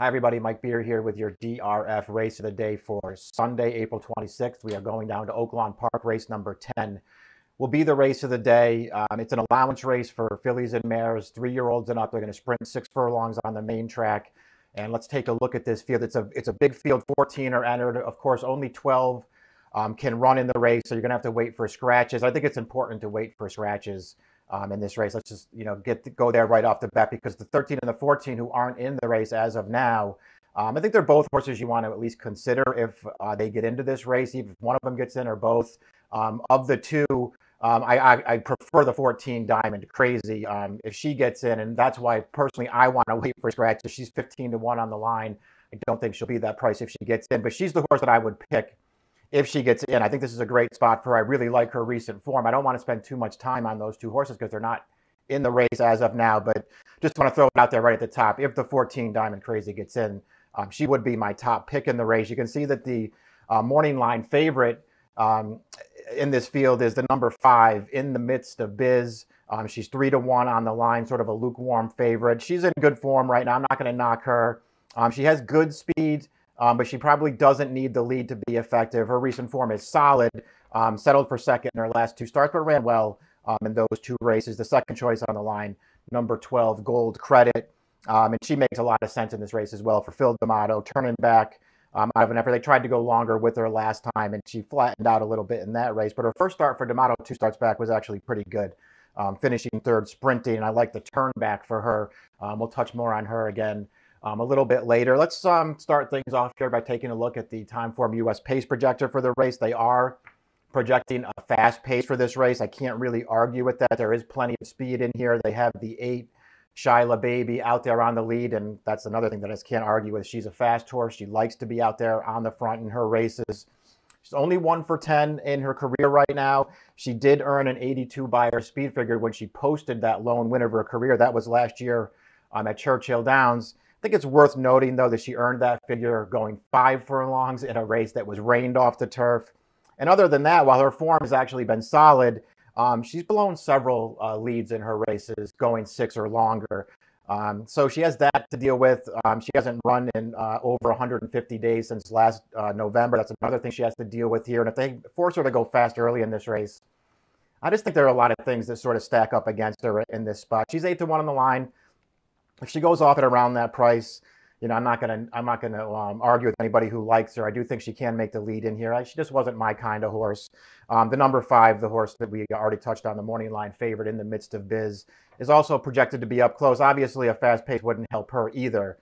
Hi, everybody. Mike Beer here with your DRF race of the day for Sunday, April 26th. We are going down to Oaklawn Park. Race number 10 will be the race of the day. Um, it's an allowance race for fillies and mares, three year olds and up. They're going to sprint six furlongs on the main track. And let's take a look at this field. It's a, it's a big field. 14 are entered. Of course, only 12 um, can run in the race, so you're going to have to wait for scratches. I think it's important to wait for scratches um, in this race. Let's just you know get to, go there right off the bat because the 13 and the 14 who aren't in the race as of now, um, I think they're both horses you want to at least consider if uh, they get into this race. Even if one of them gets in or both. Um, of the two, um, I, I, I, prefer the 14 Diamond Crazy um, if she gets in, and that's why personally I want to wait for scratches. She's 15 to one on the line. I don't think she'll be that price if she gets in, but she's the horse that I would pick if she gets in. I think this is a great spot for her. I really like her recent form. I don't want to spend too much time on those two horses because they're not in the race as of now, but just want to throw it out there right at the top. If the 14 Diamond Crazy gets in, um, she would be my top pick in the race. You can see that the uh, morning line favorite um, in this field is the number five in the midst of Biz. Um, she's three to one on the line, sort of a lukewarm favorite. She's in good form right now. I'm not going to knock her. Um, she has good speed um, but she probably doesn't need the lead to be effective. Her recent form is solid, um, settled for second in her last two starts, but ran well um, in those two races. The second choice on the line, number 12, Gold Credit. Um, and she makes a lot of sense in this race as well for Phil D'Amato, turning back um, out of an effort. They tried to go longer with her last time, and she flattened out a little bit in that race. But her first start for D'Amato, two starts back, was actually pretty good. Um, finishing third sprinting, and I like the turn back for her. we'll touch more on her again um, a little bit later. Let's um, start things off here by taking a look at the Timeform US pace projector for the race. They are projecting a fast pace for this race. I can't really argue with that. There is plenty of speed in here. They have the eight Shyla Baby out there on the lead, and that's another thing that I can't argue with. She's a fast horse. She likes to be out there on the front in her races. She's only one for 10 in her career right now. She did earn an 82 Beyer speed figure when she posted that lone win of her career. That was last year um, at Churchill Downs. I think it's worth noting, though, that she earned that figure going five furlongs in a race that was rained off the turf. And other than that, while her form has actually been solid, um, she's blown several uh, leads in her races going six or longer. Um, so she has that to deal with. Um, she hasn't run in uh, over 150 days since last uh, November. That's another thing she has to deal with here. And if they force her to go fast early in this race, I just think there are a lot of things that sort of stack up against her in this spot. She's eight to one on the line if she goes off at around that price, you know, I'm not gonna I'm not gonna um, argue with anybody who likes her. I do think she can make the lead in here. I, she just wasn't my kind of horse. Um, the number five, the horse that we already touched on, the morning line favorite in the midst of Biz, is also projected to be up close. Obviously, a fast pace wouldn't help her either.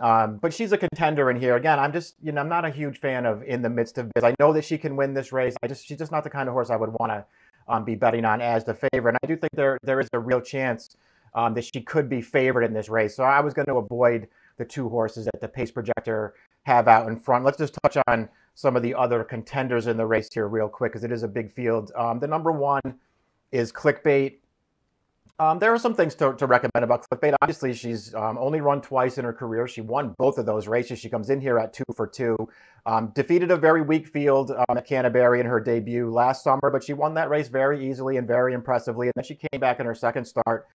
Um, but she's a contender in here. Again, I'm just, you know, I'm not a huge fan of in the midst of Biz. I know that she can win this race. I just, she's just not the kind of horse I would want to um, be betting on as the favorite. And I do think there, there is a real chance um, that she could be favored in this race. So I was going to avoid the two horses that the pace projector have out in front. Let's just touch on some of the other contenders in the race here real quick because it is a big field. Um, the number one is Clickbait. Um, there are some things to, to, recommend about Clickbait. Obviously, she's um, only run twice in her career. She won both of those races. She comes in here at two for two. Um, defeated a very weak field um, at Canterbury in her debut last summer, but she won that race very easily and very impressively. And then she came back in her second start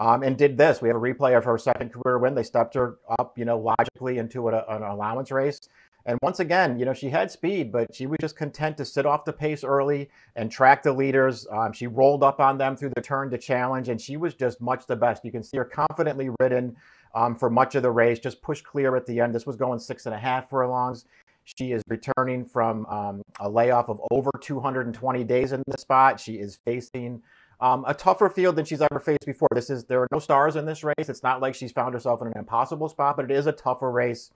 um, and did this. We have a replay of her second career win. They stepped her up, you know, logically into a, an allowance race. And once again, you know, she had speed, but she was just content to sit off the pace early and track the leaders. Um, she rolled up on them through the turn to challenge, and she was just much the best. You can see her confidently ridden um, for much of the race, just pushed clear at the end. This was going six and a half furlongs. She is returning from um, a layoff of over 220 days in the spot. She is facing um, a tougher field than she's ever faced before. This is there are no stars in this race. It's not like she's found herself in an impossible spot, but it is a tougher race.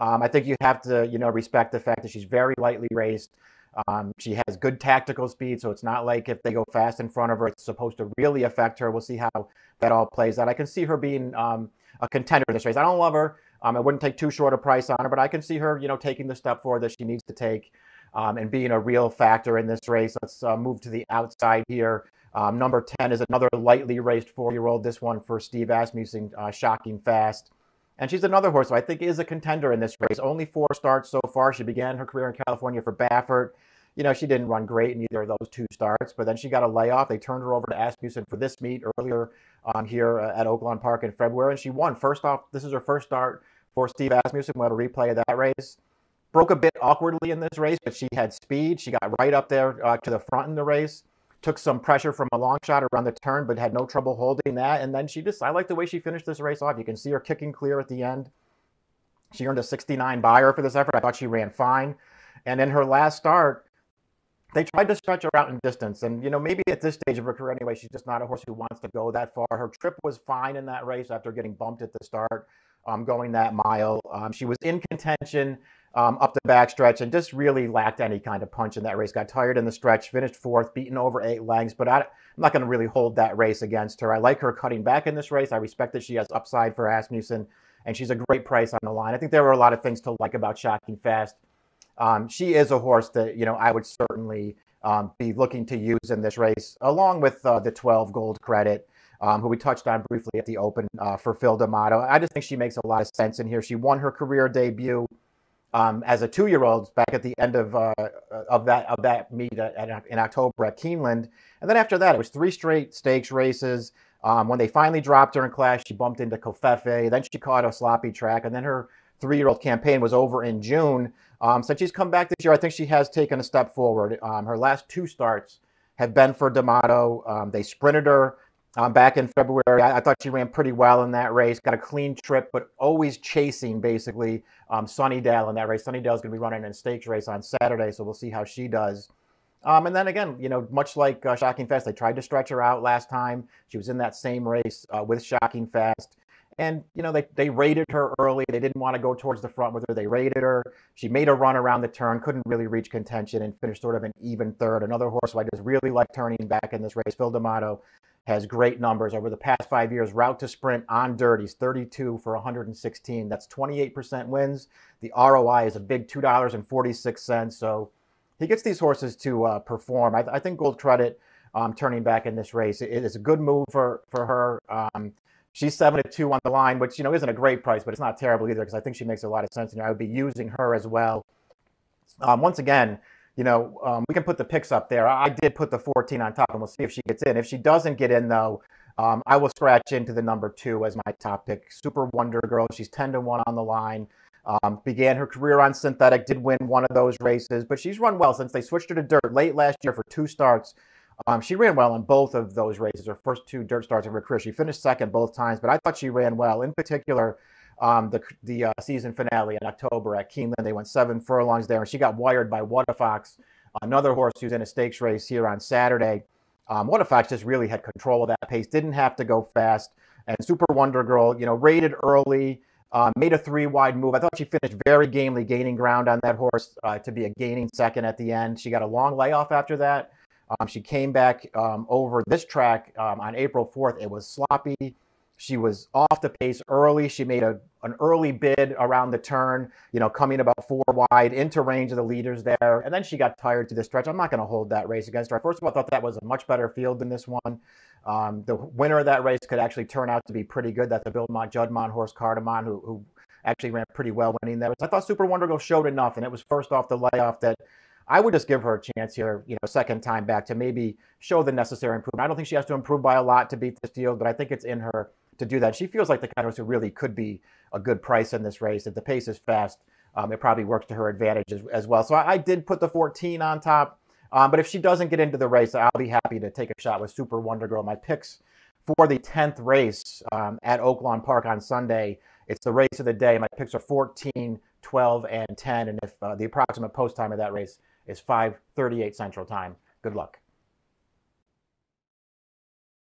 Um, I think you have to you know respect the fact that she's very lightly raced. Um, she has good tactical speed, so it's not like if they go fast in front of her, it's supposed to really affect her. We'll see how that all plays out. I can see her being um, a contender in this race. I don't love her. Um, I wouldn't take too short a price on her, but I can see her, you know, taking the step forward that she needs to take um, and being a real factor in this race. Let's uh, move to the outside here. Um, number 10 is another lightly raced four year old. This one for Steve Asmussen, uh, shocking fast. And she's another horse who I think is a contender in this race. Only four starts so far. She began her career in California for Baffert. You know, she didn't run great in either of those two starts, but then she got a layoff. They turned her over to Asmussen for this meet earlier um, here uh, at Oaklawn Park in February, and she won. First off, this is her first start for Steve Asmussen. We'll have a replay of that race. Broke a bit awkwardly in this race, but she had speed. She got right up there uh, to the front in the race. Took some pressure from a long shot around the turn, but had no trouble holding that. And then she just, I like the way she finished this race off. You can see her kicking clear at the end. She earned a 69 Beyer for this effort. I thought she ran fine. And in her last start, they tried to stretch her out in distance. And, you know, maybe at this stage of her career anyway, she's just not a horse who wants to go that far. Her trip was fine in that race after getting bumped at the start, um, going that mile. Um, she was in contention um, up the backstretch and just really lacked any kind of punch in that race. Got tired in the stretch, finished fourth, beaten over eight legs. But I, am not going to really hold that race against her. I like her cutting back in this race. I respect that she has upside for Asmussen, and she's a great price on the line. I think there were a lot of things to like about Shocking Fast. Um, she is a horse that you know I would certainly um, be looking to use in this race, along with uh, the 12 Gold Credit, um, who we touched on briefly at the Open uh, for Phil D'Amato. I just think she makes a lot of sense in here. She won her career debut um, as a two-year-old back at the end of uh, of that of that meet at, in October at Keeneland, and then after that it was three straight stakes races. Um, when they finally dropped her in class, she bumped into Covfefe. Then she caught a sloppy track, and then her three-year-old campaign was over in June. Um, since she's come back this year, I think she has taken a step forward. Um, her last two starts have been for D'Amato. Um, they sprinted her um, back in February. I, I, thought she ran pretty well in that race. Got a clean trip, but always chasing basically um, Sunnydale in that race. Sunnydale is going to be running in a stakes race on Saturday, so we'll see how she does. Um, and then again, you know, much like uh, Shocking Fast, they tried to stretch her out last time. She was in that same race uh, with Shocking Fast. And, you know, they, they rated her early. They didn't want to go towards the front with her. They rated her. She made a run around the turn, couldn't really reach contention, and finished sort of an even third. Another horse who I just really like turning back in this race, Phil D'Amato, has great numbers over the past five years. Route to sprint on dirties, 32 for 116. That's 28% wins. The ROI is a big $2.46. So he gets these horses to uh, perform. I, I, think Gold Credit um, turning back in this race it is a good move for, for her. Um, She's seven to two on the line, which you know isn't a great price, but it's not terrible either because I think she makes a lot of sense. And I would be using her as well. Um, once again, you know, um, we can put the picks up there. I did put the 14 on top, and we'll see if she gets in. If she doesn't get in, though, um, I will scratch into the number two as my top pick. Super Wonder Girl. She's 10 to 1 on the line. Um, began her career on synthetic, did win one of those races, but she's run well since they switched her to dirt late last year for two starts. Um, she ran well in both of those races, her first two dirt starts of her career. She finished second both times, but I thought she ran well. In particular, um, the the uh, season finale in October at Keeneland, they went seven furlongs there, and she got wired by What a Fox, another horse who's in a stakes race here on Saturday. Um, What a Fox just really had control of that pace, didn't have to go fast. And Super Wonder Girl, you know, rated early, um, made a three wide move. I thought she finished very gamely, gaining ground on that horse uh, to be a gaining second at the end. She got a long layoff after that. Um, she came back um, over this track um, on April 4th. It was sloppy. She was off the pace early. She made a, an early bid around the turn, you know, coming about four wide into range of the leaders there. And then she got tired to the stretch. I'm not going to hold that race against her. First of all, I thought that was a much better field than this one. Um, the winner of that race could actually turn out to be pretty good. That's the Biltmont Juddmonte horse Cardamon, who, who actually ran pretty well winning there. I thought Super Wonder Girl showed enough, and it was first off the layoff that I would just give her a chance here, you know, second time back to maybe show the necessary improvement. I don't think she has to improve by a lot to beat this field, but I think it's in her to do that. She feels like the kind of horse who really could be a good price in this race. If the pace is fast, um, it probably works to her advantage as, as well. So I, I, did put the 14 on top. Um, but if she doesn't get into the race, I'll be happy to take a shot with Super Wonder Girl. My picks for the 10th race um, at Oaklawn Park on Sunday. It's the race of the day. My picks are 14, 12, and 10. And if uh, the approximate post time of that race is 5:38 Central Time. Good luck.